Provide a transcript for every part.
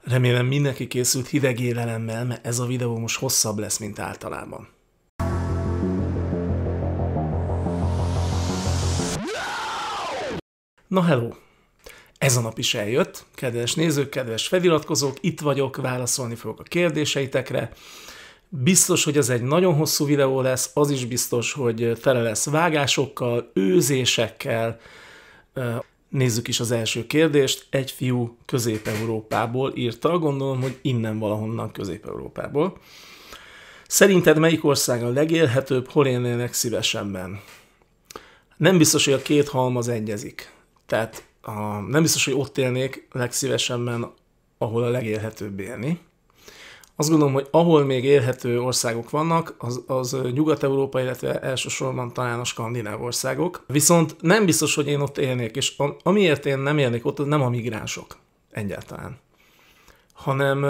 Remélem mindenki készült hideg élelemmel, mert ez a videó most hosszabb lesz, mint általában. Na hello! Ez a nap is eljött. Kedves nézők, kedves feliratkozók, itt vagyok, válaszolni fogok a kérdéseitekre. Biztos, hogy ez egy nagyon hosszú videó lesz, az is biztos, hogy tele lesz vágásokkal, őzésekkel. Nézzük is az első kérdést. Egy fiú Közép-Európából írta, gondolom, hogy innen valahonnan Közép-Európából. Szerinted melyik ország a legélhetőbb, hol élnének szívesebben? Nem biztos, hogy a két halmaz egyezik. Tehát a, nem biztos, hogy ott élnék legszívesebben, ahol a legélhetőbb élni. Azt gondolom, hogy ahol még élhető országok vannak, az, az Nyugat-Európa, illetve elsősorban talán a skandináv országok. Viszont nem biztos, hogy én ott élnék, és amiért én nem élnék ott, nem a migránsok egyáltalán, hanem,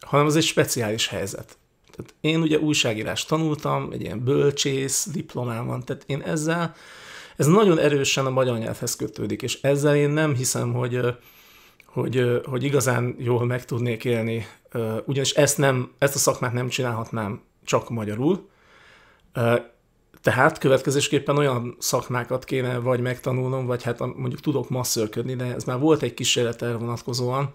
hanem az egy speciális helyzet. Tehát én ugye újságírást tanultam, egy ilyen bölcsész diplomám van, tehát én ezzel, ez nagyon erősen a magyar nyelvhez kötődik, és ezzel én nem hiszem, hogy, hogy, hogy igazán jól meg tudnék élni, ugyanis ezt, nem, ezt a szakmát nem csinálhatnám csak magyarul, tehát következésképpen olyan szakmákat kéne vagy megtanulnom, vagy hát mondjuk tudok masszörködni, de ez már volt egy kísérlet erre vonatkozóan,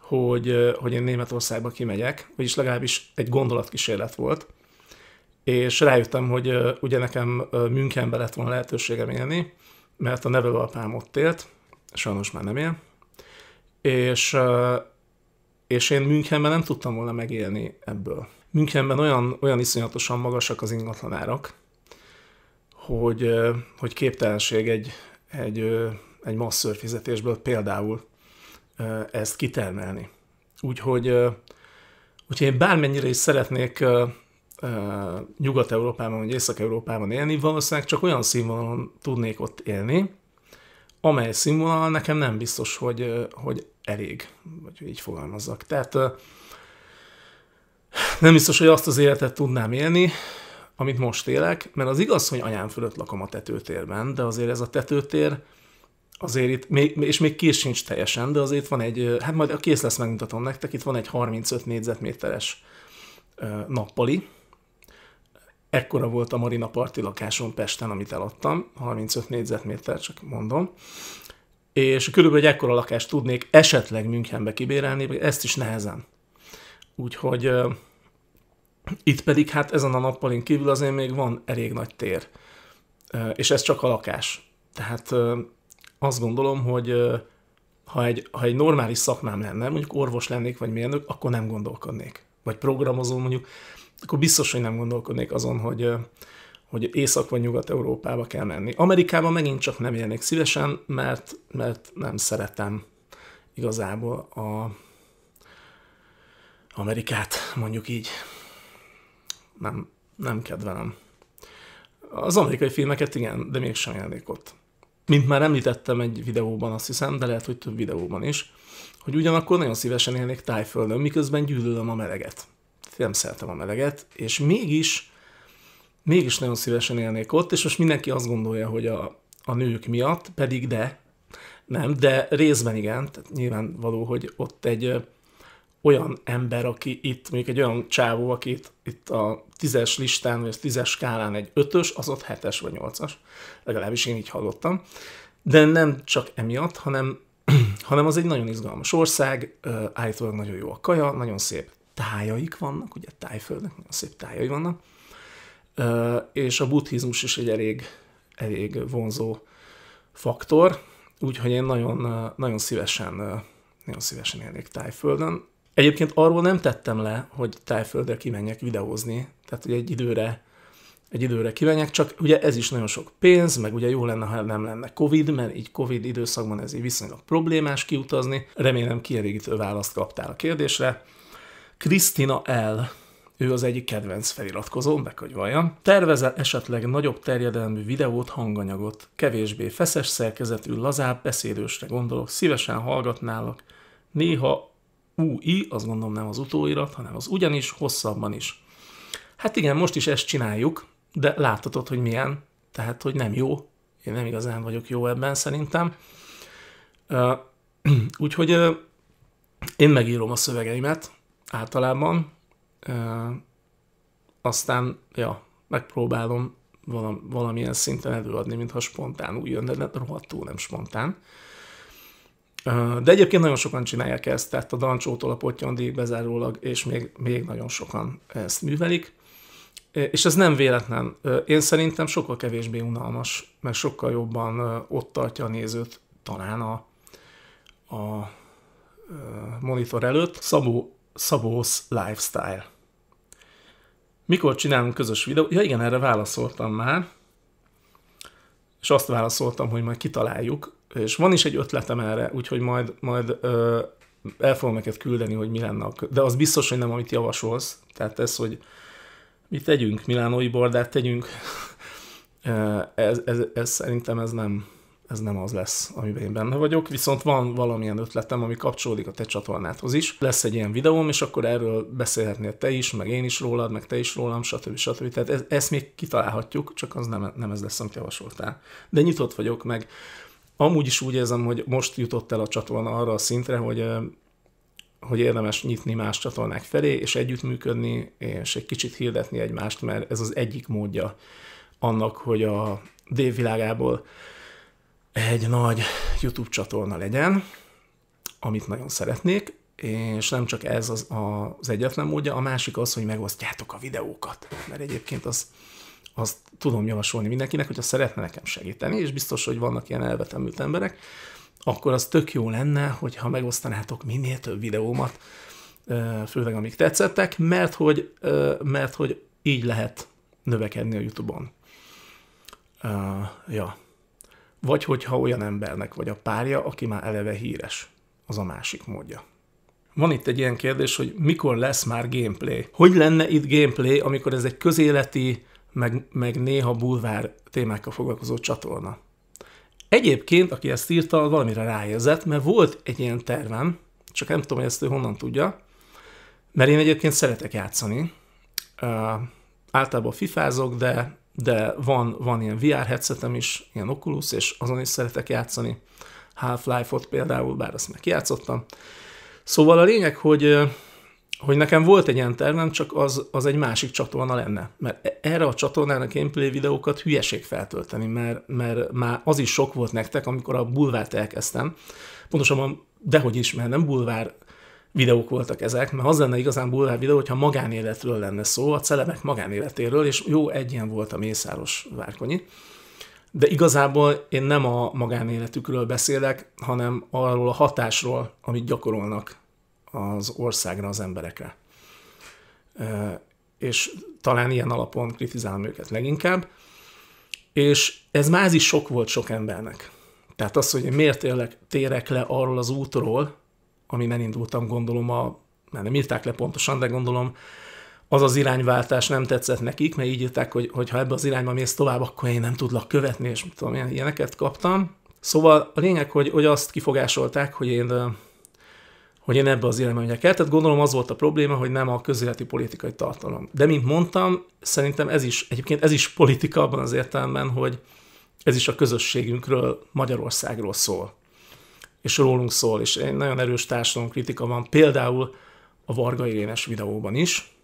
hogy, hogy én Németországba kimegyek, vagyis legalábbis egy gondolatkísérlet volt, és rájöttem, hogy ugye nekem Münchenbe lett volna lehetőségem élni, mert a nevelőapám ott élt, sajnos már nem él, és, és én Münchenben nem tudtam volna megélni ebből. Münchenben olyan, olyan iszonyatosan magasak az ingatlanárak, hogy, hogy képtelenség egy, egy, egy masször fizetésből például ezt kitermelni. Úgyhogy, úgyhogy én bármennyire is szeretnék Nyugat-Európában vagy Észak-Európában élni, valószínűleg csak olyan színvonalon tudnék ott élni, amely színvonal nekem nem biztos, hogy, hogy elég, vagy így fogalmazzak. Tehát nem biztos, hogy azt az életet tudnám élni, amit most élek, mert az igaz, hogy anyám fölött lakom a tetőtérben, de azért ez a tetőtér, azért itt, még, és még kész sincs teljesen, de azért van egy, hát majd a kész lesz, megmutatom nektek, itt van egy 35 négyzetméteres nappali, ekkora volt a Marina Parti lakásom Pesten, amit eladtam, 35 négyzetméter, csak mondom, és körülbelül egy ekkora lakást tudnék esetleg Münchenbe kibérelni, ezt is nehezen. Úgyhogy uh, itt pedig hát ezen a nappalin kívül azért még van elég nagy tér, uh, és ez csak a lakás. Tehát uh, azt gondolom, hogy uh, ha egy, ha egy normális szakmám lenne, mondjuk orvos lennék, vagy mérnök, akkor nem gondolkodnék. Vagy programozó mondjuk, akkor biztos, hogy nem gondolkodnék azon, hogy, hogy Észak vagy Nyugat-Európába kell menni. Amerikában megint csak nem élnék szívesen, mert, mert nem szeretem igazából a Amerikát, mondjuk így. Nem, nem kedvelem. Az amerikai filmeket igen, de mégsem élnék ott. Mint már említettem egy videóban, azt hiszem, de lehet, hogy több videóban is, hogy ugyanakkor nagyon szívesen élnék tájföldön, miközben gyűlölöm a meleget nem szeretem a meleget, és mégis, mégis nagyon szívesen élnék ott, és most mindenki azt gondolja, hogy a, a nők miatt, pedig de, nem, de részben igen, tehát nyilvánvaló, hogy ott egy olyan ember, aki itt, mondjuk egy olyan csávó, aki itt, itt a tízes listán, vagy a tízes skálán egy ötös, az ott hetes vagy nyolcas. Legalábbis én így hallottam. De nem csak emiatt, hanem, hanem az egy nagyon izgalmas ország, állítólag nagyon jó a kaja, nagyon szép tájaik vannak, ugye tájföldnek nagyon szép tájai vannak, és a buddhizmus is egy elég, elég vonzó faktor, úgyhogy én nagyon, nagyon szívesen, nagyon szívesen élnék tájföldön. Egyébként arról nem tettem le, hogy tájföldre kimenjek videózni, tehát ugye egy időre, egy időre kimenjek, csak ugye ez is nagyon sok pénz, meg ugye jó lenne, ha nem lenne Covid, mert így Covid időszakban ez így viszonylag problémás kiutazni. Remélem kielégítő választ kaptál a kérdésre. Krisztina L. Ő az egyik kedvenc feliratkozó, meg hogy vajon. Tervezel esetleg nagyobb terjedelmű videót, hanganyagot, kevésbé feszes szerkezetű, lazább, beszédősre gondolok, szívesen hallgatnálak. Néha UI, azt gondolom nem az utóirat, hanem az ugyanis, hosszabban is. Hát igen, most is ezt csináljuk, de láthatod, hogy milyen, tehát, hogy nem jó. Én nem igazán vagyok jó ebben szerintem. Úgyhogy Én megírom a szövegeimet általában, aztán, ja, megpróbálom valamilyen szinten előadni, mintha spontán úgy jönne, de rohadtul nem spontán. De egyébként nagyon sokan csinálják ezt, tehát a Dancsótól a Pottyandig bezárólag, és még, még nagyon sokan ezt művelik. És ez nem véletlen. Én szerintem sokkal kevésbé unalmas, meg sokkal jobban ott tartja a nézőt talán a, a monitor előtt. Szabó, Szabósz Lifestyle. Mikor csinálunk közös videót? Ja igen, erre válaszoltam már. És azt válaszoltam, hogy majd kitaláljuk. És van is egy ötletem erre, úgyhogy majd, majd ö, el fogom neked küldeni, hogy mi lenne. De az biztos, hogy nem, amit javasolsz. Tehát ez, hogy mi tegyünk, milánói bordát tegyünk, ez, ez, ez, szerintem ez nem, ez nem az lesz, amiben én benne vagyok, viszont van valamilyen ötletem, ami kapcsolódik a te csatornádhoz is. Lesz egy ilyen videóm, és akkor erről beszélhetnél te is, meg én is rólad, meg te is rólam, stb. stb. Tehát ez, ezt még kitalálhatjuk, csak az nem, nem ez lesz, amit javasoltál. De nyitott vagyok, meg amúgy is úgy érzem, hogy most jutott el a csatorna arra a szintre, hogy hogy érdemes nyitni más csatornák felé, és együttműködni, és egy kicsit hirdetni egymást, mert ez az egyik módja annak, hogy a dévvilágából egy nagy YouTube csatorna legyen, amit nagyon szeretnék, és nem csak ez az, az egyetlen módja, a másik az, hogy megosztjátok a videókat, mert egyébként az, azt tudom javasolni mindenkinek, hogyha szeretne nekem segíteni, és biztos, hogy vannak ilyen elvetemült emberek, akkor az tök jó lenne, hogyha megosztanátok minél több videómat, főleg amik tetszettek, mert hogy, mert hogy így lehet növekedni a YouTube-on. Ja. Vagy hogyha olyan embernek vagy a párja, aki már eleve híres. Az a másik módja. Van itt egy ilyen kérdés, hogy mikor lesz már gameplay? Hogy lenne itt gameplay, amikor ez egy közéleti, meg, meg néha bulvár témákkal foglalkozó csatorna? Egyébként, aki ezt írta, valamire ráérzett, mert volt egy ilyen tervem, csak nem tudom, hogy ezt ő honnan tudja, mert én egyébként szeretek játszani. Uh, általában fifázok, de, de van, van ilyen VR headsetem is, ilyen Oculus, és azon is szeretek játszani. Half-Life-ot például, bár azt meg játszottam. Szóval a lényeg, hogy hogy nekem volt egy ilyen tervem, csak az, az egy másik csatorna lenne. Mert e- erre a csatornának gameplay videókat hülyeség feltölteni, mert, mert már az is sok volt nektek, amikor a bulvárt elkezdtem. Pontosabban, dehogy is, mert nem bulvár videók voltak ezek, mert az lenne igazán bulvár videó, hogyha magánéletről lenne szó, a celebek magánéletéről, és jó, egy ilyen volt a Mészáros Várkonyi. De igazából én nem a magánéletükről beszélek, hanem arról a hatásról, amit gyakorolnak az országra, az emberekre. És talán ilyen alapon kritizálom őket leginkább. És ez már is sok volt sok embernek. Tehát az, hogy miért tényleg térek le arról az útról, nem indultam, gondolom, a, mert nem írták le pontosan, de gondolom az az irányváltás nem tetszett nekik, mert így írták, hogy, hogy ha ebbe az irányba mész tovább, akkor én nem tudlak követni, és tudom, ilyeneket kaptam. Szóval a lényeg, hogy, hogy azt kifogásolták, hogy én hogy én ebbe az irányba megyek el. Tehát gondolom az volt a probléma, hogy nem a közéleti politikai tartalom. De mint mondtam, szerintem ez is, egyébként ez is politika abban az értelemben, hogy ez is a közösségünkről, Magyarországról szól. És rólunk szól, és egy nagyon erős kritika van, például a Varga Irénes videóban is,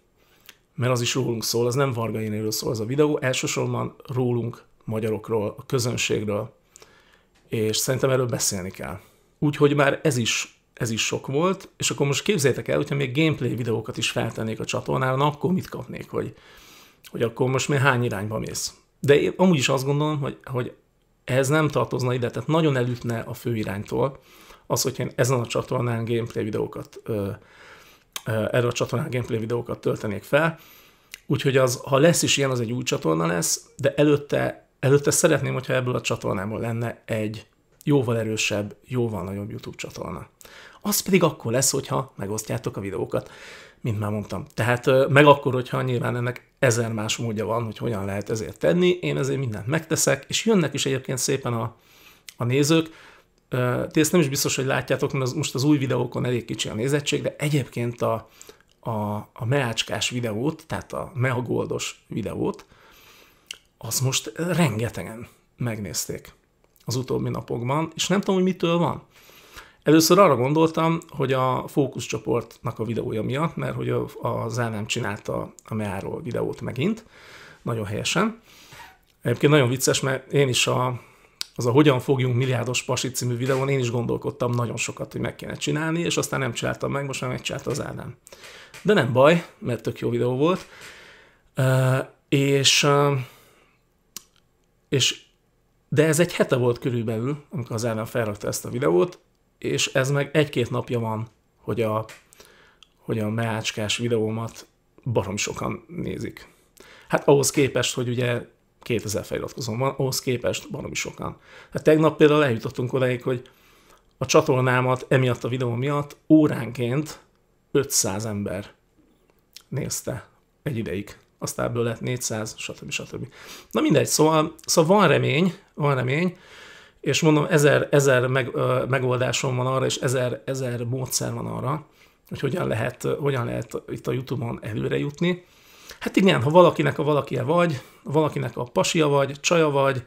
mert az is rólunk szól, az nem Varga Irénéről szól az a videó, elsősorban rólunk, magyarokról, a közönségről, és szerintem erről beszélni kell. Úgyhogy már ez is ez is sok volt, és akkor most képzeljétek el, hogyha még gameplay videókat is feltennék a csatornára, akkor mit kapnék, hogy, hogy akkor most még hány irányba mész. De én amúgy is azt gondolom, hogy, hogy ez nem tartozna ide, tehát nagyon elütne a fő iránytól az, hogyha én ezen a csatornán gameplay videókat, ö, erre a csatornán gameplay videókat töltenék fel, úgyhogy az, ha lesz is ilyen, az egy új csatorna lesz, de előtte, előtte szeretném, hogyha ebből a csatornából lenne egy jóval erősebb, jóval nagyobb YouTube csatorna. Az pedig akkor lesz, hogyha megosztjátok a videókat, mint már mondtam. Tehát meg akkor, hogyha nyilván ennek ezer más módja van, hogy hogyan lehet ezért tenni, én ezért mindent megteszek, és jönnek is egyébként szépen a, a nézők. Ti ezt nem is biztos, hogy látjátok, mert az, most az új videókon elég kicsi a nézettség, de egyébként a, a, a meácskás videót, tehát a meagoldos videót, az most rengetegen megnézték az utóbbi napokban, és nem tudom, hogy mitől van. Először arra gondoltam, hogy a fókuszcsoportnak a videója miatt, mert hogy az el nem csinálta a Meáról videót megint, nagyon helyesen. Egyébként nagyon vicces, mert én is a, az a Hogyan fogjunk milliárdos pasit című videón én is gondolkodtam nagyon sokat, hogy meg kéne csinálni, és aztán nem csináltam meg, most már megcsinálta az Ádám. De nem baj, mert tök jó videó volt. És, és de ez egy hete volt körülbelül, amikor az Ádám felrakta ezt a videót, és ez meg egy-két napja van, hogy a, hogy a meácskás videómat barom sokan nézik. Hát ahhoz képest, hogy ugye 2000 feliratkozom van, ahhoz képest baromi sokan. Hát tegnap például eljutottunk odaig, hogy a csatornámat emiatt a videó miatt óránként 500 ember nézte egy ideig. Aztán ebből lett 400, stb. stb. Na mindegy, szóval, szóval van remény, van remény, és mondom, ezer, ezer meg, ö, megoldásom van arra, és ezer, ezer módszer van arra, hogy hogyan lehet, hogyan lehet itt a Youtube-on előre jutni. Hát igen, ha valakinek a valakie vagy, valakinek a pasia vagy, csaja vagy,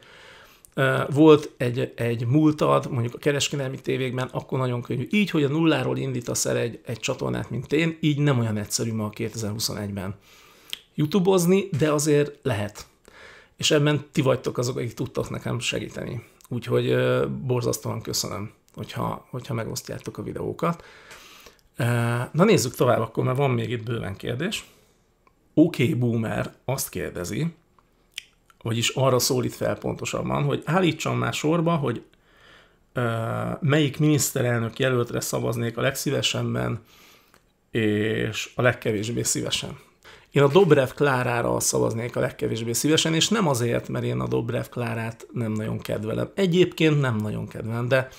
volt egy, egy múltad, mondjuk a kereskedelmi tévékben, akkor nagyon könnyű. Így, hogy a nulláról indítasz el egy, egy csatornát, mint én, így nem olyan egyszerű ma a 2021-ben youtubozni, de azért lehet. És ebben ti vagytok azok, akik tudtak nekem segíteni. Úgyhogy borzasztóan köszönöm, hogyha, hogyha megosztjátok a videókat. Na nézzük tovább akkor, mert van még itt bőven kérdés. OK Boomer azt kérdezi, vagyis arra szólít fel pontosabban, hogy állítsam már sorba, hogy melyik miniszterelnök jelöltre szavaznék a legszívesebben, és a legkevésbé szívesen. Én a Dobrev Klárára szavaznék a legkevésbé szívesen, és nem azért, mert én a Dobrev Klárát nem nagyon kedvelem. Egyébként nem nagyon kedvelem, de,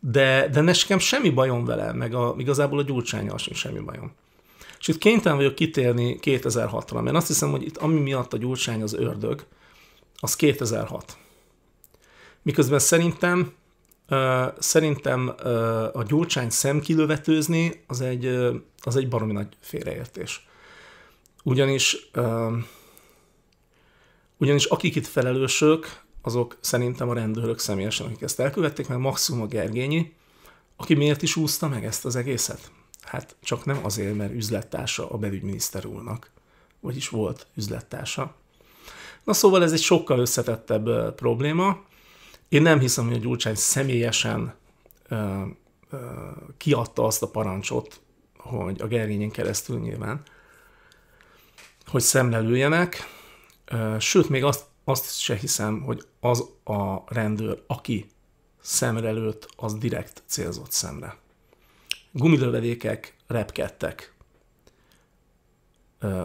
de, de nekem semmi bajom vele, meg a, igazából a gyurcsányal sem semmi bajom. És itt kénytelen vagyok kitérni 2006-ra, mert azt hiszem, hogy itt ami miatt a gyurcsány az ördög, az 2006. Miközben szerintem Uh, szerintem uh, a gyurcsány szemkilövetőzni az egy, uh, az egy baromi nagy félreértés. Ugyanis, uh, ugyanis akik itt felelősök, azok szerintem a rendőrök személyesen, akik ezt elkövették, meg maximum a Gergényi, aki miért is úszta meg ezt az egészet? Hát csak nem azért, mert üzlettársa a belügyminiszter úrnak, vagyis volt üzlettársa. Na szóval ez egy sokkal összetettebb probléma. Én nem hiszem, hogy a Gyurcsány személyesen uh, uh, kiadta azt a parancsot, hogy a Gergényen keresztül nyilván, hogy szemlelőjenek, sőt, még azt, azt se hiszem, hogy az a rendőr, aki szemre lőtt, az direkt célzott szemre. Gumilövedékek repkedtek.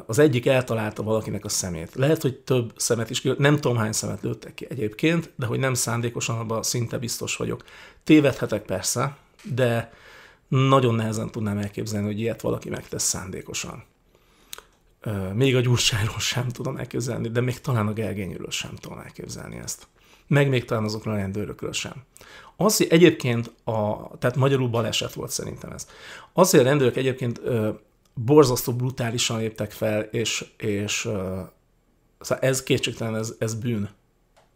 Az egyik eltalálta valakinek a szemét. Lehet, hogy több szemet is, nem tudom hány szemet lőttek ki egyébként, de hogy nem szándékosan, abban szinte biztos vagyok. Tévedhetek persze, de nagyon nehezen tudnám elképzelni, hogy ilyet valaki megtesz szándékosan. Még a gyurcsányról sem tudom elképzelni, de még talán a Gergényről sem tudom elképzelni ezt. Meg még talán azokról a rendőrökről sem. Az, egyébként, a, tehát magyarul baleset volt szerintem ez. Azért a rendőrök egyébként ö, borzasztó brutálisan léptek fel, és, és ö, szóval ez kétségtelen, ez, ez bűn.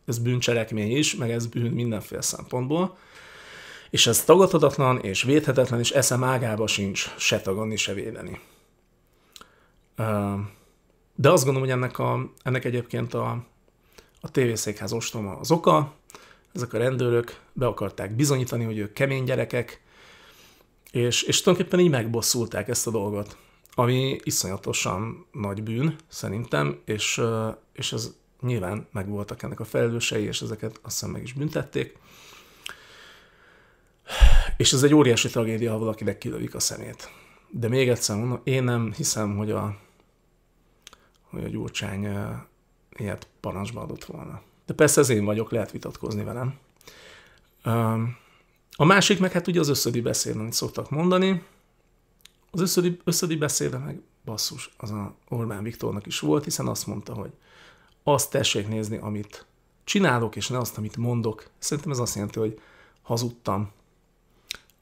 Ez bűncselekmény is, meg ez bűn mindenféle szempontból. És ez tagadhatatlan, és védhetetlen, és eszem ágába sincs se tagadni, se védeni. De azt gondolom, hogy ennek, a, ennek egyébként a, a tévészékház ostoma az oka. Ezek a rendőrök be akarták bizonyítani, hogy ők kemény gyerekek, és, és tulajdonképpen így megbosszulták ezt a dolgot, ami iszonyatosan nagy bűn, szerintem, és, és ez nyilván megvoltak ennek a felelősei, és ezeket azt hiszem meg is büntették. És ez egy óriási tragédia, ha valakinek kilövik a szemét. De még egyszer mondom, én nem hiszem, hogy a, hogy a Gyurcsány ilyet parancsba adott volna. De persze ez én vagyok, lehet vitatkozni velem. A másik meg hát ugye az összödi beszéd, amit szoktak mondani. Az összödi, összödi beszéde meg basszus, az a Orbán Viktornak is volt, hiszen azt mondta, hogy azt tessék nézni, amit csinálok, és ne azt, amit mondok. Szerintem ez azt jelenti, hogy hazudtam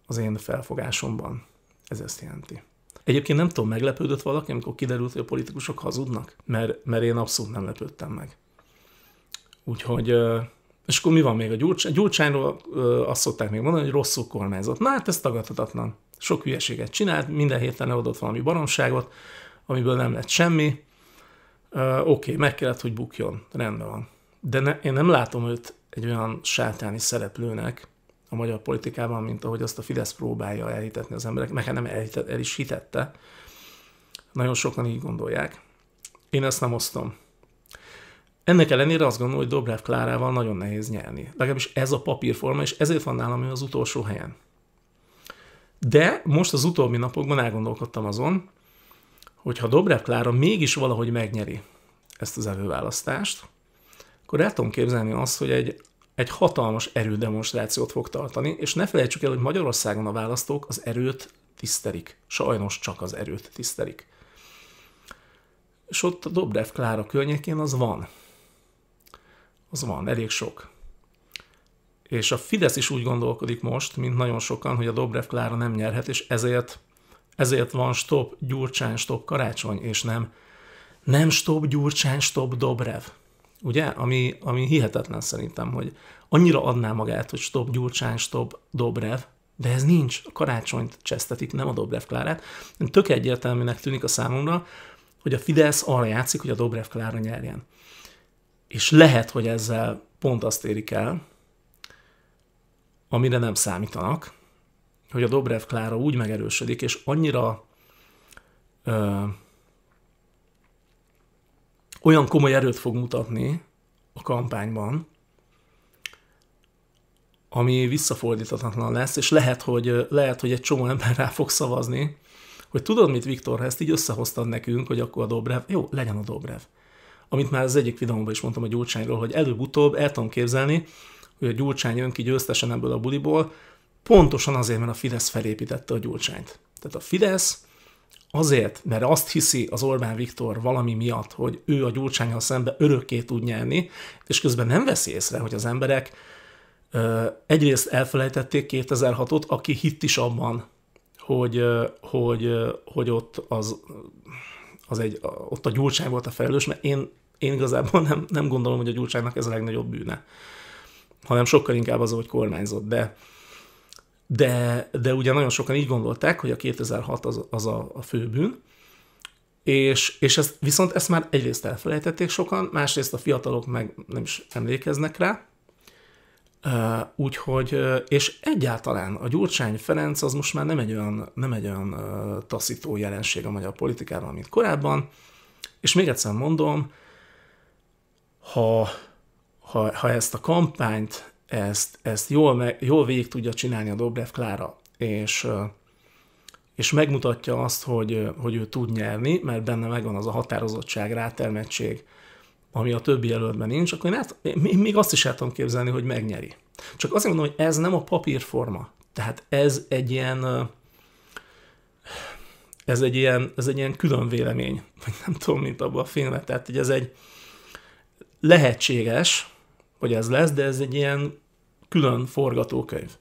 az én felfogásomban. Ez ezt jelenti. Egyébként nem tudom, meglepődött valaki, amikor kiderült, hogy a politikusok hazudnak? Mert, mert én abszolút nem lepődtem meg. Úgyhogy És akkor mi van még a Gyurcsány? Gyurcsányról azt szokták még mondani, hogy rosszul kormányzott. Na hát ez tagadhatatlan. Sok hülyeséget csinált, minden héten leadott valami baromságot, amiből nem lett semmi. Oké, okay, meg kellett, hogy bukjon. Rendben van. De ne, én nem látom őt egy olyan sátáni szereplőnek a magyar politikában, mint ahogy azt a Fidesz próbálja elhitetni az emberek, meg hát nem elhitet, el is hitette. Nagyon sokan így gondolják. Én ezt nem osztom. Ennek ellenére azt gondolom, hogy Dobrev Klárával nagyon nehéz nyerni. Legalábbis ez a papírforma, és ezért van nálam ő az utolsó helyen. De most az utóbbi napokban elgondolkodtam azon, hogy ha Dobrev Klára mégis valahogy megnyeri ezt az előválasztást, akkor el tudom képzelni azt, hogy egy, egy hatalmas erődemonstrációt fog tartani, és ne felejtsük el, hogy Magyarországon a választók az erőt tisztelik. Sajnos csak az erőt tisztelik. És ott a Dobrev Klára környékén az van. Az van, elég sok. És a Fidesz is úgy gondolkodik most, mint nagyon sokan, hogy a Dobrev Klára nem nyerhet, és ezért, ezért van stop Gyurcsány, stop Karácsony, és nem nem stop Gyurcsány, stop Dobrev. Ugye? Ami, ami hihetetlen szerintem, hogy annyira adná magát, hogy stop Gyurcsány, stop Dobrev, de ez nincs. A karácsonyt csesztetik, nem a Dobrev Klárát. Tök egyértelműnek tűnik a számomra, hogy a Fidesz arra játszik, hogy a Dobrev Klára nyerjen. És lehet, hogy ezzel pont azt érik el, amire nem számítanak, hogy a Dobrev Klára úgy megerősödik, és annyira ö, olyan komoly erőt fog mutatni a kampányban, ami visszafordíthatatlan lesz, és lehet, hogy, lehet, hogy egy csomó ember rá fog szavazni, hogy tudod mit, Viktor, ha ezt így összehoztad nekünk, hogy akkor a Dobrev, jó, legyen a Dobrev. Amit már az egyik videómban is mondtam a Gyurcsányról, hogy előbb-utóbb el tudom képzelni, hogy a Gyurcsány jön ki győztesen ebből a buliból, pontosan azért, mert a Fidesz felépítette a Gyurcsányt. Tehát a Fidesz azért, mert azt hiszi az Orbán Viktor valami miatt, hogy ő a Gyurcsányal szembe örökké tud nyerni, és közben nem veszi észre, hogy az emberek ö, egyrészt elfelejtették 2006-ot, aki hitt is abban, hogy, hogy, hogy ott az, az egy, ott a Gyurcsány volt a felelős, mert én, én igazából nem, nem gondolom, hogy a Gyurcsánynak ez a legnagyobb bűne, hanem sokkal inkább az, hogy kormányzott, de, de, de ugye nagyon sokan így gondolták, hogy a 2006 az, az a, a főbűn, és, és ezt, viszont ezt már egyrészt elfelejtették sokan, másrészt a fiatalok meg nem is emlékeznek rá, Úgyhogy, és egyáltalán a Gyurcsány Ferenc az most már nem egy olyan, nem egy olyan taszító jelenség a magyar politikában, mint korábban, és még egyszer mondom, ha, ha, ha ezt a kampányt, ezt, ezt jól, meg, jól végig tudja csinálni a Dobrev Klára, és, és megmutatja azt, hogy, hogy ő tud nyerni, mert benne megvan az a határozottság, rátermettség, ami a többi jelöltben nincs, akkor én, át, én még azt is el tudom képzelni, hogy megnyeri. Csak azért mondom, hogy ez nem a papírforma. Tehát ez egy ilyen ez egy ilyen, ez egy ilyen külön vélemény, vagy nem tudom, mint abban a filmben. Tehát, hogy ez egy lehetséges, hogy ez lesz, de ez egy ilyen külön forgatókönyv.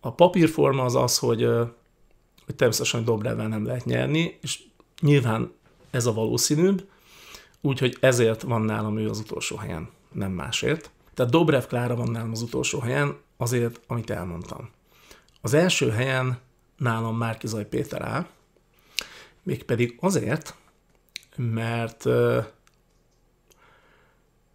A papírforma az az, hogy, hogy természetesen Dobrevvel nem lehet nyerni, és nyilván ez a valószínűbb, úgyhogy ezért van nálam ő az utolsó helyen, nem másért. Tehát Dobrev Klára van nálam az utolsó helyen, azért, amit elmondtam. Az első helyen nálam Márkizaj Péter áll, mégpedig azért, mert,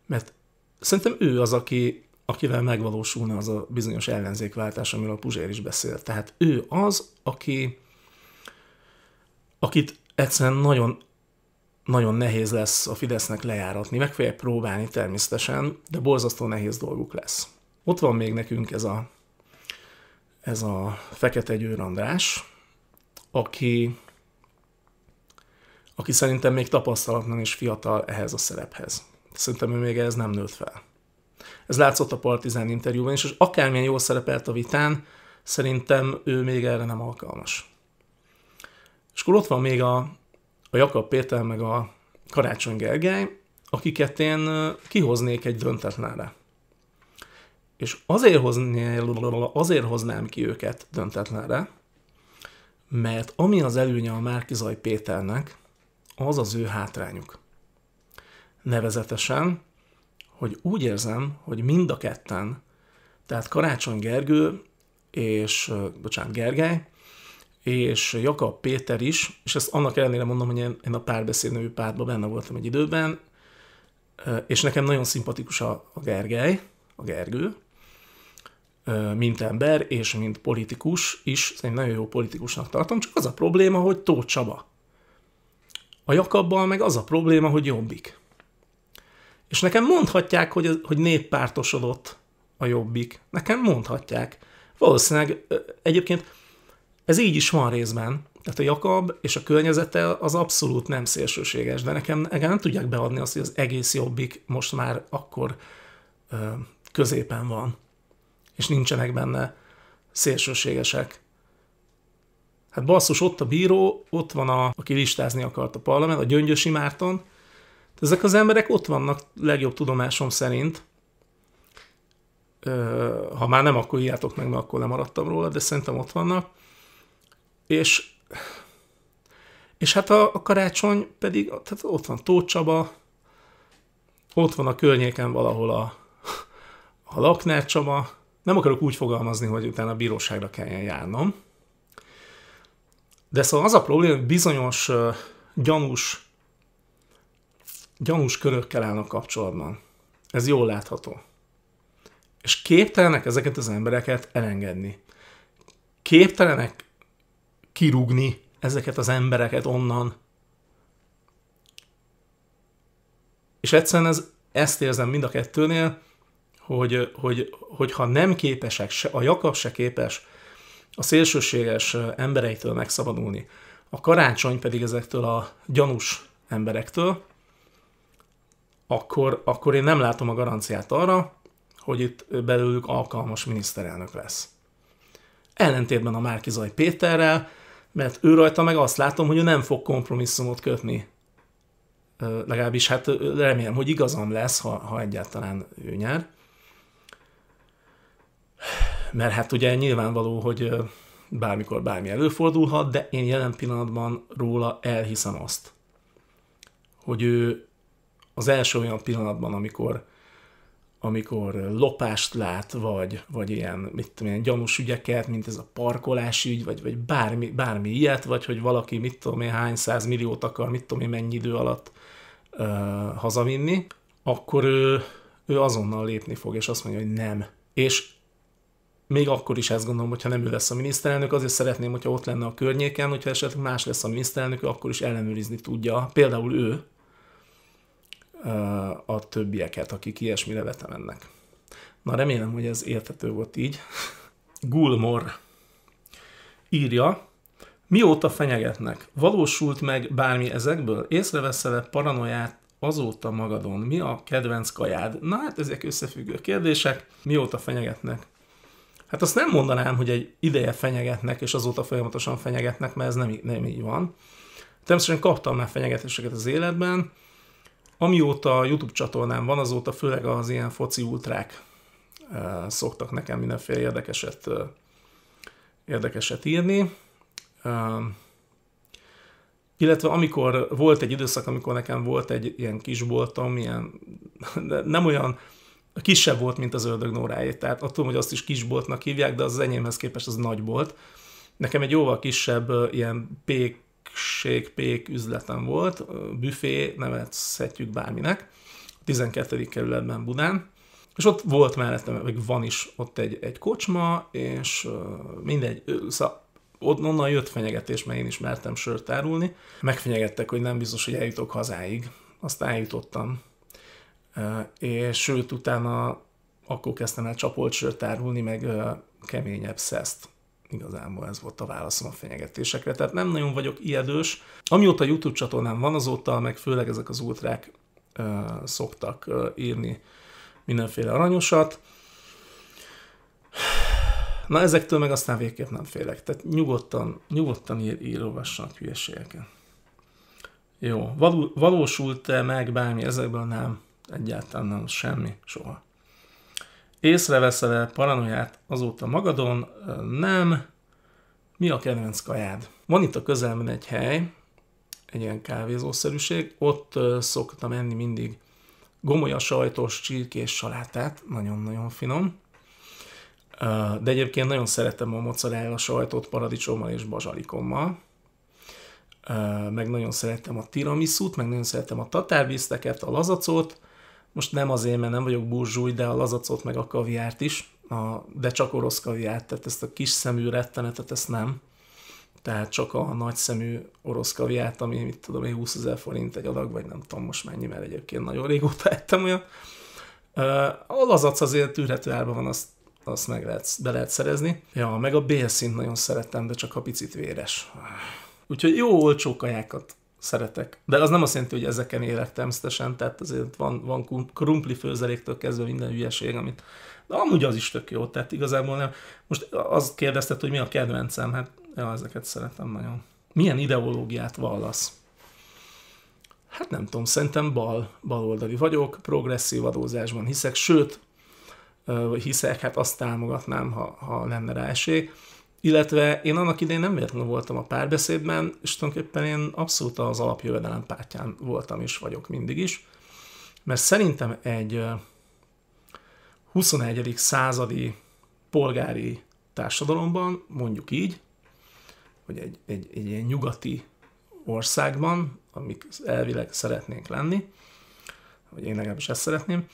mert szerintem ő az, aki, akivel megvalósulna az a bizonyos ellenzékváltás, amiről a Puzsér is beszélt. Tehát ő az, aki, akit egyszerűen nagyon nagyon nehéz lesz a Fidesznek lejáratni, meg fogják próbálni természetesen, de borzasztó nehéz dolguk lesz. Ott van még nekünk ez a, ez a Fekete Győr András, aki, aki szerintem még tapasztalatlan és fiatal ehhez a szerephez. Szerintem ő még ez nem nőtt fel. Ez látszott a Partizán interjúban is, és akármilyen jól szerepelt a vitán, szerintem ő még erre nem alkalmas. És akkor ott van még a, a Jakab Péter meg a Karácsony Gergely, akiket én kihoznék egy döntetlenre. És azért, hozni, azért hoznám ki őket döntetlenre, mert ami az előnye a Márkizaj Péternek, az az ő hátrányuk. Nevezetesen, hogy úgy érzem, hogy mind a ketten, tehát Karácsony Gergő és, bocsánat, Gergely, és Jakab Péter is, és ezt annak ellenére mondom, hogy én, a párbeszéd nevű pártban benne voltam egy időben, és nekem nagyon szimpatikus a, a Gergely, a Gergő, mint ember, és mint politikus is, szerintem nagyon jó politikusnak tartom, csak az a probléma, hogy Tóth Csaba. A Jakabbal meg az a probléma, hogy jobbik. És nekem mondhatják, hogy, hogy néppártosodott a jobbik. Nekem mondhatják. Valószínűleg egyébként ez így is van részben. Tehát a Jakab és a környezete az abszolút nem szélsőséges, de nekem, nekem nem tudják beadni azt, hogy az egész jobbik most már akkor ö, középen van, és nincsenek benne szélsőségesek. Hát basszus, ott a bíró, ott van, a, aki listázni akart a parlament, a Gyöngyösi Márton. Ezek az emberek ott vannak legjobb tudomásom szerint. Ha már nem, akkor írjátok meg, mert akkor lemaradtam róla, de szerintem ott vannak. És, és hát a, a karácsony pedig, tehát ott van Tóth Csaba, ott van a környéken valahol a, a Lakner Csaba, nem akarok úgy fogalmazni, hogy utána a bíróságra kelljen járnom, de szóval az a probléma, hogy bizonyos gyanús, gyanús körökkel állnak kapcsolatban. Ez jól látható. És képtelenek ezeket az embereket elengedni. Képtelenek kirúgni ezeket az embereket onnan. És egyszerűen ez, ezt érzem mind a kettőnél, hogy, hogy, hogy ha nem képesek, se, a Jakab se képes a szélsőséges embereitől megszabadulni, a karácsony pedig ezektől a gyanús emberektől, akkor, akkor én nem látom a garanciát arra, hogy itt belőlük alkalmas miniszterelnök lesz. Ellentétben a Márkizaj Péterrel, mert ő rajta meg azt látom, hogy ő nem fog kompromisszumot kötni. Legalábbis hát remélem, hogy igazam lesz, ha, ha egyáltalán ő nyer. Mert hát ugye nyilvánvaló, hogy bármikor bármi előfordulhat, de én jelen pillanatban róla elhiszem azt, hogy ő az első olyan pillanatban, amikor amikor lopást lát, vagy, vagy ilyen, mit tudom, ilyen gyanús ügyeket, mint ez a parkolási ügy, vagy, vagy bármi, bármi ilyet, vagy hogy valaki, mit tudom én, hány száz milliót akar, mit tudom én, mennyi idő alatt uh, hazavinni, akkor ő, ő azonnal lépni fog, és azt mondja, hogy nem. És még akkor is ezt gondolom, hogyha nem ő lesz a miniszterelnök, azért szeretném, hogyha ott lenne a környéken, hogyha esetleg más lesz a miniszterelnök, akkor is ellenőrizni tudja, például ő, a többieket, akik ilyesmire vetemennek. Na remélem, hogy ez értető volt így. Gulmor írja, mióta fenyegetnek? Valósult meg bármi ezekből? Észreveszel-e paranoiát azóta magadon? Mi a kedvenc kajád? Na hát ezek összefüggő kérdések. Mióta fenyegetnek? Hát azt nem mondanám, hogy egy ideje fenyegetnek, és azóta folyamatosan fenyegetnek, mert ez nem, nem így van. Természetesen kaptam már fenyegetéseket az életben, Amióta a YouTube csatornám van, azóta főleg az ilyen foci ultrák szoktak nekem mindenféle érdekeset, érdekeset írni. Illetve amikor volt egy időszak, amikor nekem volt egy ilyen kisboltom, ilyen, nem olyan, kisebb volt, mint az ördög Nóráé, tehát tudom, hogy azt is kisboltnak hívják, de az, az enyémhez képest az nagy volt. Nekem egy jóval kisebb ilyen pék pék üzletem volt, büfé, nevezhetjük bárminek, a 12. kerületben Budán, és ott volt mellettem, vagy van is ott egy, egy kocsma, és mindegy, szóval onnan jött fenyegetés, mert én is mertem sört árulni. Megfenyegettek, hogy nem biztos, hogy eljutok hazáig. Azt eljutottam. És sőt, utána akkor kezdtem el csapolt sört árulni, meg keményebb szeszt. Igazából ez volt a válaszom a fenyegetésekre. Tehát nem nagyon vagyok ijedős. Amióta YouTube csatornám van, azóta meg főleg ezek az ultrák uh, szoktak uh, írni mindenféle aranyosat. Na ezektől meg aztán végképp nem félek. Tehát nyugodtan, nyugodtan ír, ír olvassanak hülyeségeket. Jó, való, valósult-e meg bármi ezekből? Nem, egyáltalán nem, semmi, soha. Észreveszel-e paranoiát azóta magadon? Nem. Mi a kedvenc kajád? Van itt a közelben egy hely, egy ilyen kávézószerűség, ott szoktam enni mindig gomolya sajtos csirkés salátát, nagyon-nagyon finom. De egyébként nagyon szeretem a mozzarella sajtot paradicsommal és bazsalikommal. Meg nagyon szeretem a tiramisút, meg nagyon szeretem a tatárvízteket, a lazacot. Most nem azért, mert nem vagyok burzsúj, de a lazacot meg a kaviárt is, a, de csak orosz kaviárt, tehát ezt a kis szemű rettenetet, ezt nem. Tehát csak a nagy szemű orosz kaviárt, ami, mit tudom én, 20 ezer forint egy adag, vagy nem tudom most mennyi, mert egyébként nagyon régóta ettem olyan. A lazac azért tűrhető árban van, azt azt meg lehet, be lehet szerezni. Ja, meg a bélszint nagyon szeretem, de csak a picit véres. Úgyhogy jó olcsó kajákat szeretek. De az nem azt jelenti, hogy ezeken élek természetesen, tehát azért van, van krumpli főzeléktől kezdve minden hülyeség, amit de amúgy az is tök jó, tehát igazából nem. Most azt kérdezted, hogy mi a kedvencem, hát ja, ezeket szeretem nagyon. Milyen ideológiát vallasz? Hát nem tudom, szerintem bal, baloldali vagyok, progresszív adózásban hiszek, sőt, hiszek, hát azt támogatnám, ha, ha lenne rá esély. Illetve én annak idején nem véletlenül voltam a párbeszédben, és tulajdonképpen én abszolút az alapjövedelem pártján voltam és vagyok mindig is, mert szerintem egy 21. századi polgári társadalomban, mondjuk így, hogy egy, egy, egy ilyen nyugati országban, amik elvileg szeretnénk lenni, vagy én legalábbis ezt szeretném,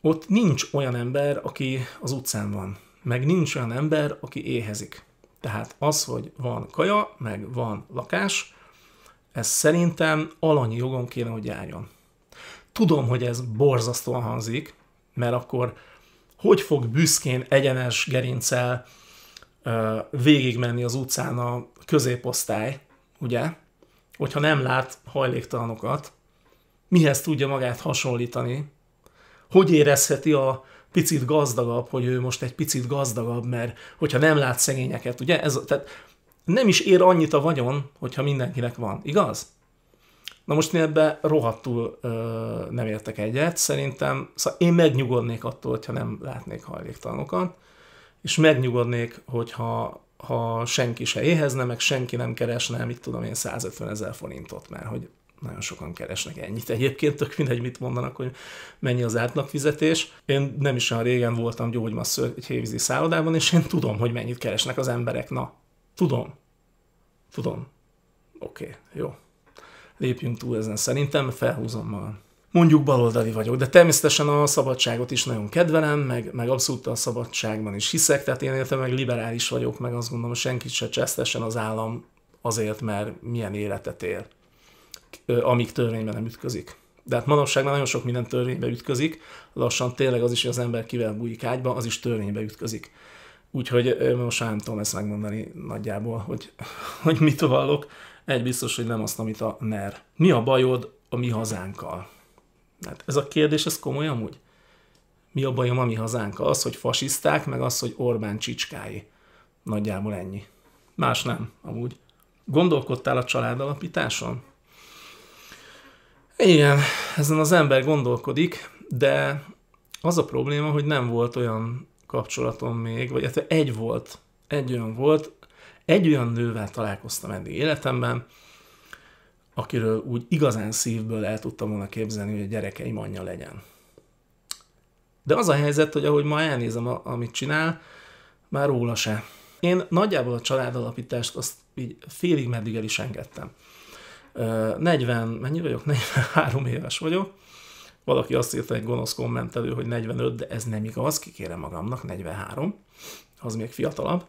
ott nincs olyan ember, aki az utcán van, meg nincs olyan ember, aki éhezik. Tehát az, hogy van kaja, meg van lakás, ez szerintem alanyi jogon kéne, hogy járjon. Tudom, hogy ez borzasztóan hangzik, mert akkor hogy fog büszkén, egyenes gerincel végigmenni az utcán a középosztály, ugye? Hogyha nem lát hajléktalanokat, mihez tudja magát hasonlítani, hogy érezheti a picit gazdagabb, hogy ő most egy picit gazdagabb, mert hogyha nem lát szegényeket, ugye? Ez, tehát nem is ér annyit a vagyon, hogyha mindenkinek van, igaz? Na most én ebbe rohadtul ö, nem értek egyet, szerintem, szóval én megnyugodnék attól, hogyha nem látnék hajléktalanokat, és megnyugodnék, hogyha ha senki se éhezne, meg senki nem keresne, mit tudom én, 150 ezer forintot, mert hogy nagyon sokan keresnek ennyit. Egyébként tök mindegy, mit mondanak, hogy mennyi az átlagfizetés. Én nem is olyan régen voltam gyógymasször egy hévízi szállodában, és én tudom, hogy mennyit keresnek az emberek. Na, tudom. Tudom. Oké, okay, jó. Lépjünk túl ezen szerintem, felhúzom magam. Mondjuk baloldali vagyok, de természetesen a szabadságot is nagyon kedvelem, meg, meg abszolút a szabadságban is hiszek, tehát én értem meg liberális vagyok, meg azt gondolom, hogy senkit se csesztessen az állam azért, mert milyen életet él amíg törvényben nem ütközik. De hát manapság már nagyon sok minden törvénybe ütközik, lassan tényleg az is, hogy az ember kivel bújik ágyba, az is törvénybe ütközik. Úgyhogy most nem tudom ezt megmondani nagyjából, hogy, hogy mit vallok. Egy biztos, hogy nem azt, amit a NER. Mi a bajod a mi hazánkkal? Hát ez a kérdés, ez komoly amúgy? Mi a bajom a mi hazánkkal? Az, hogy fasiszták, meg az, hogy Orbán csicskái. Nagyjából ennyi. Más nem, amúgy. Gondolkodtál a családalapításon? Igen, ezen az ember gondolkodik, de az a probléma, hogy nem volt olyan kapcsolatom még, vagy hát egy volt, egy olyan volt, egy olyan nővel találkoztam eddig életemben, akiről úgy igazán szívből el tudtam volna képzelni, hogy a gyerekeim anyja legyen. De az a helyzet, hogy ahogy ma elnézem, amit csinál, már róla se. Én nagyjából a családalapítást azt így félig meddig el is engedtem. 40, mennyi vagyok? 43 éves vagyok. Valaki azt írta egy gonosz kommentelő, hogy 45, de ez nem igaz, kikérem magamnak, 43. Az még fiatalabb.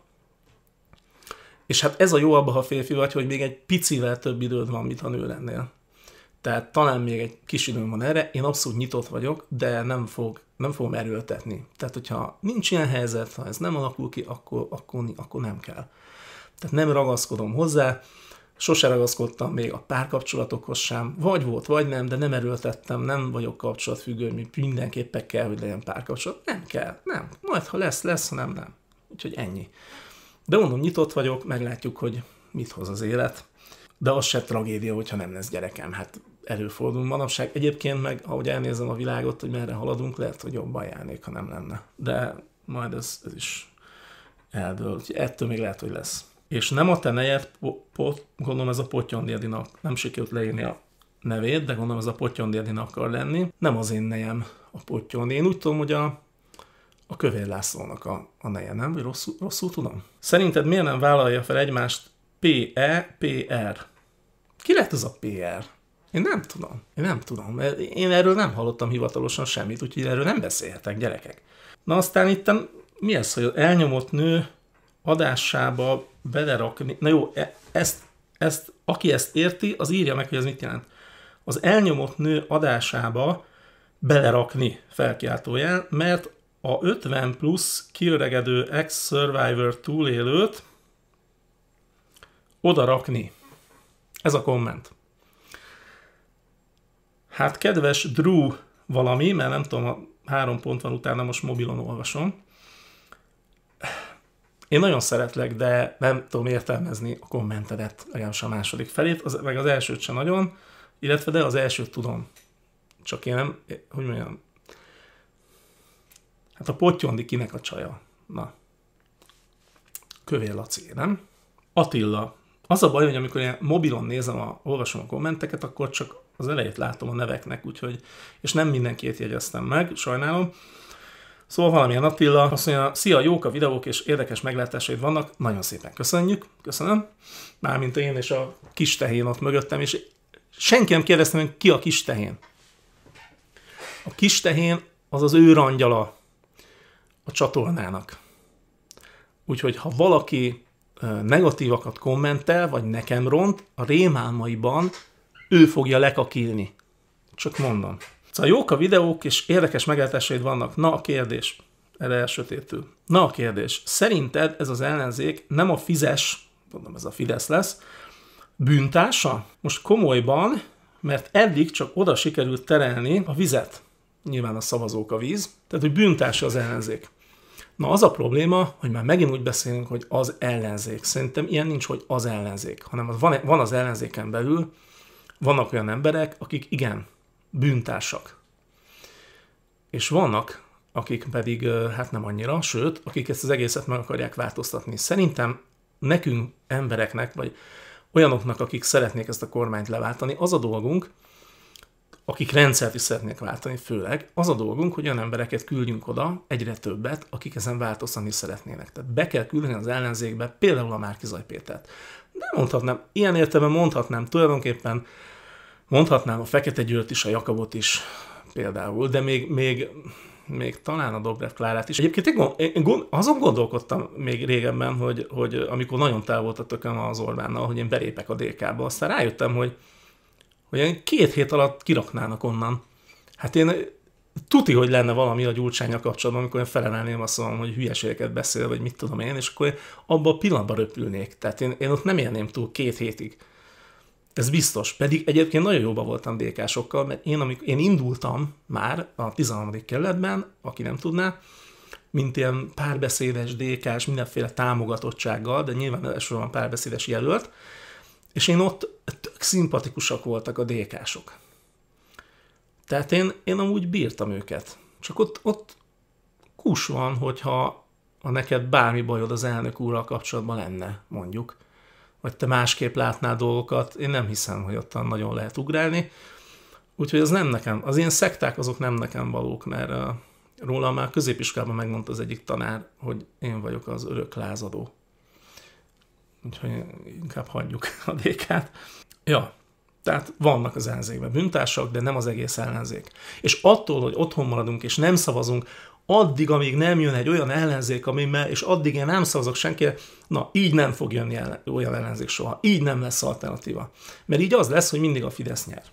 És hát ez a jó abban, ha férfi vagy, hogy még egy picivel több időd van, mint ha nő lennél. Tehát talán még egy kis időm van erre, én abszolút nyitott vagyok, de nem, fog, nem fogom erőltetni. Tehát, hogyha nincs ilyen helyzet, ha ez nem alakul ki, akkor, akkor, akkor nem kell. Tehát nem ragaszkodom hozzá, sose ragaszkodtam még a párkapcsolatokhoz sem, vagy volt, vagy nem, de nem erőltettem, nem vagyok kapcsolatfüggő, hogy mindenképpen kell, hogy legyen párkapcsolat. Nem kell, nem. Majd ha lesz, lesz, ha nem, nem. Úgyhogy ennyi. De mondom, nyitott vagyok, meglátjuk, hogy mit hoz az élet. De az se tragédia, hogyha nem lesz gyerekem. Hát előfordul manapság. Egyébként meg, ahogy elnézem a világot, hogy merre haladunk, lehet, hogy jobban járnék, ha nem lenne. De majd ez, ez is eldől. Ettől még lehet, hogy lesz és nem a pot, gondolom ez a Potyondiadinak nem sikerült leírni a nevét, de gondolom ez a Potyondi Edina akar lenni. Nem az én nejem a Potyondi. Én úgy tudom, hogy a, a Kövér Lászlónak a, a neje, nem? Vagy rosszul, rosszul tudom? Szerinted miért nem vállalja fel egymást P-E-P-R? Ki lett az a PR? Én nem tudom. Én nem tudom. Én erről nem hallottam hivatalosan semmit, úgyhogy erről nem beszélhetek, gyerekek. Na aztán itt mi ez, hogy elnyomott nő adásába belerakni. Na jó, e- ezt, ezt, aki ezt érti, az írja meg, hogy ez mit jelent. Az elnyomott nő adásába belerakni felkiáltójel, mert a 50 plusz kiöregedő ex-survivor túlélőt oda rakni. Ez a komment. Hát kedves Drew valami, mert nem tudom, a három pont van utána, most mobilon olvasom. Én nagyon szeretlek, de nem tudom értelmezni a kommentedet, legalábbis a második felét, az, meg az elsőt sem nagyon, illetve de az elsőt tudom. Csak én nem, hogy mondjam, hát a potyondi kinek a csaja? Na. Kövér Laci, nem? Attila. Az a baj, hogy amikor én mobilon nézem, a, olvasom a kommenteket, akkor csak az elejét látom a neveknek, úgyhogy, és nem mindenkit jegyeztem meg, sajnálom. Szóval valamilyen Attila azt mondja, szia, jók a videók és érdekes meglátásaid vannak, nagyon szépen köszönjük, köszönöm. Mármint én és a kis tehén ott mögöttem, és senki nem kérdezte meg, ki a kis tehén. A kis tehén az az őrangyala a csatornának. Úgyhogy ha valaki negatívakat kommentel, vagy nekem ront, a rémálmaiban ő fogja lekakilni. Csak mondom. Szóval jók a videók, és érdekes meglátásaid vannak. Na a kérdés. Erre elsötétül. Na a kérdés. Szerinted ez az ellenzék nem a fizes, mondom ez a Fidesz lesz, bűntása? Most komolyban, mert eddig csak oda sikerült terelni a vizet. Nyilván a szavazók a víz. Tehát, hogy bűntása az ellenzék. Na az a probléma, hogy már megint úgy beszélünk, hogy az ellenzék. Szerintem ilyen nincs, hogy az ellenzék, hanem van, van az ellenzéken belül, vannak olyan emberek, akik igen, bűntársak. És vannak, akik pedig hát nem annyira, sőt, akik ezt az egészet meg akarják változtatni. Szerintem nekünk embereknek, vagy olyanoknak, akik szeretnék ezt a kormányt leváltani, az a dolgunk, akik rendszert is szeretnék váltani, főleg, az a dolgunk, hogy olyan embereket küldjünk oda, egyre többet, akik ezen változtatni szeretnének. Tehát be kell küldeni az ellenzékbe például a Márkizaj Pétert. De mondhatnám, ilyen értelemben mondhatnám tulajdonképpen Mondhatnám a Fekete Győrt is, a Jakabot is például, de még, még, még talán a Dobrev Klárát is. Egyébként én, gond, én azon gondolkodtam még régebben, hogy, hogy amikor nagyon tele volt a tököm az Orbánnal, hogy én belépek a DK-ba, aztán rájöttem, hogy, hogy két hét alatt kiraknának onnan. Hát én tuti, hogy lenne valami a gyurcsánya kapcsolatban, amikor én felelném azt mondom, hogy hülyeségeket beszél, vagy mit tudom én, és akkor abban a pillanatban röpülnék. Tehát én, én ott nem élném túl két hétig. Ez biztos. Pedig egyébként nagyon jóban voltam DK-sokkal, mert én, amikor én indultam már a 13. kerületben, aki nem tudná, mint ilyen párbeszédes DK-s, mindenféle támogatottsággal, de nyilván elsősorban párbeszédes jelölt, és én ott tök szimpatikusak voltak a DK-sok. Tehát én, én amúgy bírtam őket. Csak ott, ott kus van, hogyha ha neked bármi bajod az elnök úrral kapcsolatban lenne, mondjuk vagy te másképp látnál dolgokat, én nem hiszem, hogy ottan nagyon lehet ugrálni. Úgyhogy az nem nekem, az ilyen szekták azok nem nekem valók, mert uh, róla már középiskolában megmondta az egyik tanár, hogy én vagyok az örök lázadó. Úgyhogy inkább hagyjuk a dékát. Ja, tehát vannak az ellenzékben bűntársak, de nem az egész ellenzék. És attól, hogy otthon maradunk és nem szavazunk, addig, amíg nem jön egy olyan ellenzék, amivel, és addig én nem szavazok senkire, na, így nem fog jönni ellen, olyan ellenzék soha. Így nem lesz alternatíva. Mert így az lesz, hogy mindig a Fidesz nyer.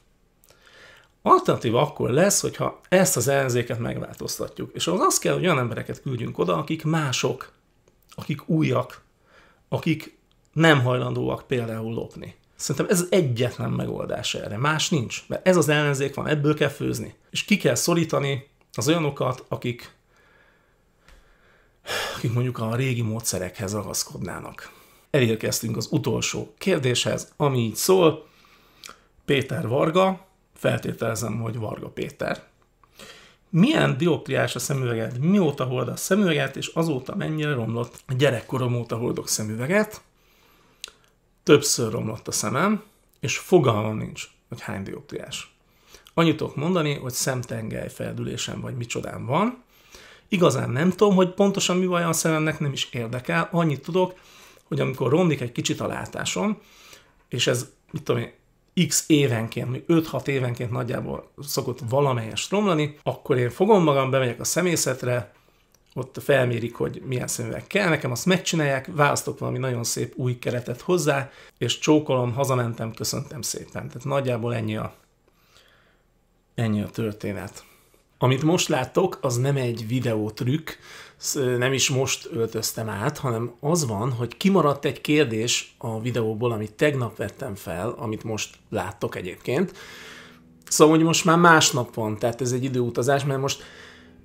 Alternatíva akkor lesz, hogyha ezt az ellenzéket megváltoztatjuk. És az az kell, hogy olyan embereket küldjünk oda, akik mások, akik újak, akik nem hajlandóak például lopni. Szerintem ez egyetlen megoldás erre. Más nincs. Mert ez az ellenzék van, ebből kell főzni. És ki kell szorítani az olyanokat, akik akik mondjuk a régi módszerekhez ragaszkodnának. Elérkeztünk az utolsó kérdéshez, ami így szól. Péter Varga, feltételezem, hogy Varga Péter. Milyen dioptriás a szemüveged? Mióta hord a szemüveget, és azóta mennyire romlott? Gyerekkorom óta hordok szemüveget. Többször romlott a szemem, és fogalmam nincs, hogy hány dioptriás. Annyit mondani, hogy szemtengely feldülésen vagy micsodán van. Igazán nem tudom, hogy pontosan mi baj a szememnek, nem is érdekel. Annyit tudok, hogy amikor romlik egy kicsit a látásom, és ez, mit tudom én, x évenként, 5-6 évenként nagyjából szokott valamelyest romlani, akkor én fogom magam, bemegyek a szemészetre, ott felmérik, hogy milyen szemüveg kell, nekem azt megcsinálják, választok valami nagyon szép új keretet hozzá, és csókolom, hazamentem, köszöntem szépen. Tehát nagyjából ennyi a, ennyi a történet. Amit most láttok, az nem egy videótrükk, nem is most öltöztem át, hanem az van, hogy kimaradt egy kérdés a videóból, amit tegnap vettem fel, amit most láttok egyébként. Szóval, hogy most már másnap van, tehát ez egy időutazás, mert most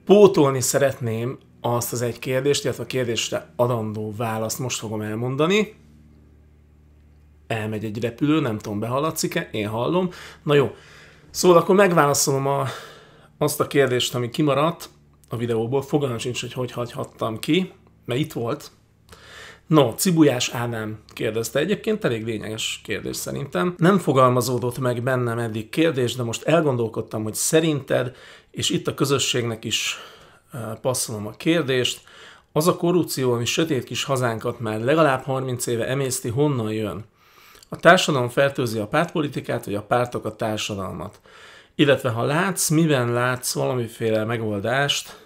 pótolni szeretném azt az egy kérdést, illetve a kérdésre adandó választ most fogom elmondani. Elmegy egy repülő, nem tudom, behallatszik-e, én hallom. Na jó, szóval akkor megválaszolom a, azt a kérdést, ami kimaradt a videóból. Fogalmam sincs, hogy hogy hagyhattam ki, mert itt volt. No, Cibujás Ádám kérdezte egyébként, elég lényeges kérdés szerintem. Nem fogalmazódott meg bennem eddig kérdés, de most elgondolkodtam, hogy szerinted, és itt a közösségnek is passzolom a kérdést. Az a korrupció, ami sötét kis hazánkat már legalább 30 éve emészti, honnan jön? A társadalom fertőzi a pártpolitikát, vagy a pártok a társadalmat? Illetve ha látsz, miben látsz valamiféle megoldást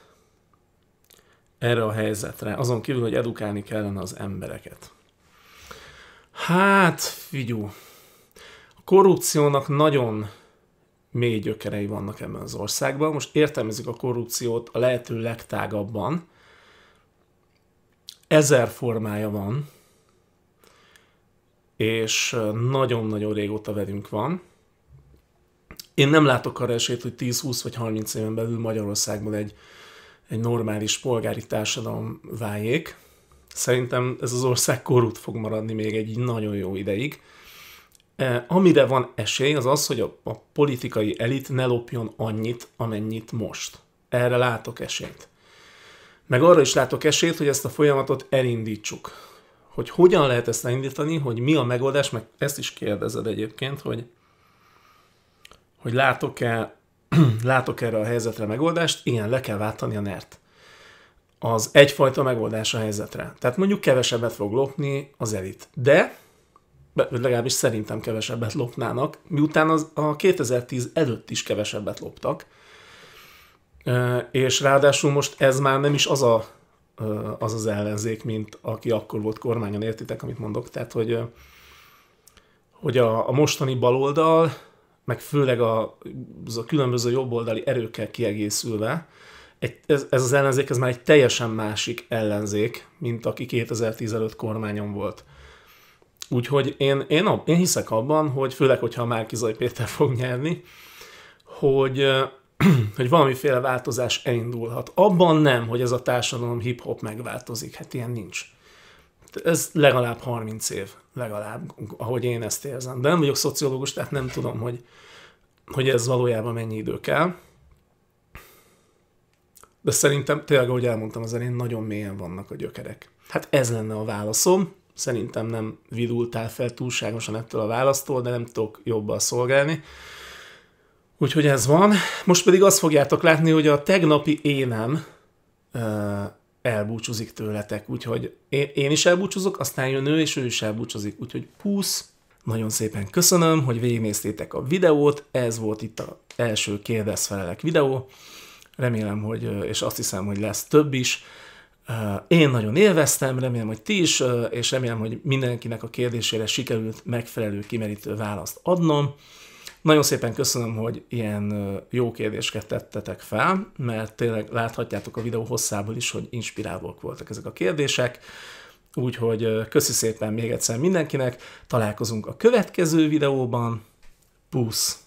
erre a helyzetre, azon kívül, hogy edukálni kellene az embereket. Hát, figyú, a korrupciónak nagyon mély gyökerei vannak ebben az országban. Most értelmezik a korrupciót a lehető legtágabban. Ezer formája van, és nagyon-nagyon régóta velünk van. Én nem látok arra esélyt, hogy 10-20 vagy 30 éven belül Magyarországban egy, egy normális polgári társadalom váljék. Szerintem ez az ország korrupt fog maradni még egy nagyon jó ideig. Eh, amire van esély, az az, hogy a, a politikai elit ne lopjon annyit, amennyit most. Erre látok esélyt. Meg arra is látok esélyt, hogy ezt a folyamatot elindítsuk. Hogy hogyan lehet ezt elindítani, hogy mi a megoldás, meg ezt is kérdezed egyébként, hogy, hogy látok-e, látok erre a helyzetre megoldást, igen, le kell váltani a NERT. Az egyfajta megoldás a helyzetre. Tehát mondjuk kevesebbet fog lopni az elit. De legalábbis szerintem kevesebbet lopnának, miután az, a 2010 előtt is kevesebbet loptak, és ráadásul most ez már nem is az a, az, az ellenzék, mint aki akkor volt kormányon, értitek, amit mondok, tehát hogy, hogy a, a mostani baloldal, meg főleg a, a különböző jobboldali erőkkel kiegészülve, egy, ez, ez az ellenzék, ez már egy teljesen másik ellenzék, mint aki 2010 előtt kormányon volt. Úgyhogy én, én, én hiszek abban, hogy főleg, hogyha Márkizai Péter fog nyerni, hogy, hogy valamiféle változás elindulhat. Abban nem, hogy ez a társadalom hip-hop megváltozik. Hát ilyen nincs. Ez legalább 30 év, legalább, ahogy én ezt érzem. De nem vagyok szociológus, tehát nem tudom, hogy, hogy ez valójában mennyi idő kell. De szerintem, tényleg, ahogy elmondtam az elén, nagyon mélyen vannak a gyökerek. Hát ez lenne a válaszom szerintem nem vidultál fel túlságosan ettől a választól, de nem tudok jobban szolgálni. Úgyhogy ez van. Most pedig azt fogjátok látni, hogy a tegnapi énem elbúcsúzik tőletek, úgyhogy én, én is elbúcsúzok, aztán jön ő, és ő is elbúcsúzik, úgyhogy pusz, nagyon szépen köszönöm, hogy végignéztétek a videót, ez volt itt az első kérdezfelelek videó, remélem, hogy, és azt hiszem, hogy lesz több is, én nagyon élveztem, remélem, hogy ti is, és remélem, hogy mindenkinek a kérdésére sikerült megfelelő, kimerítő választ adnom. Nagyon szépen köszönöm, hogy ilyen jó kérdéseket tettetek fel, mert tényleg láthatjátok a videó hosszából is, hogy inspirálók voltak ezek a kérdések. Úgyhogy köszi szépen még egyszer mindenkinek, találkozunk a következő videóban. Pusz!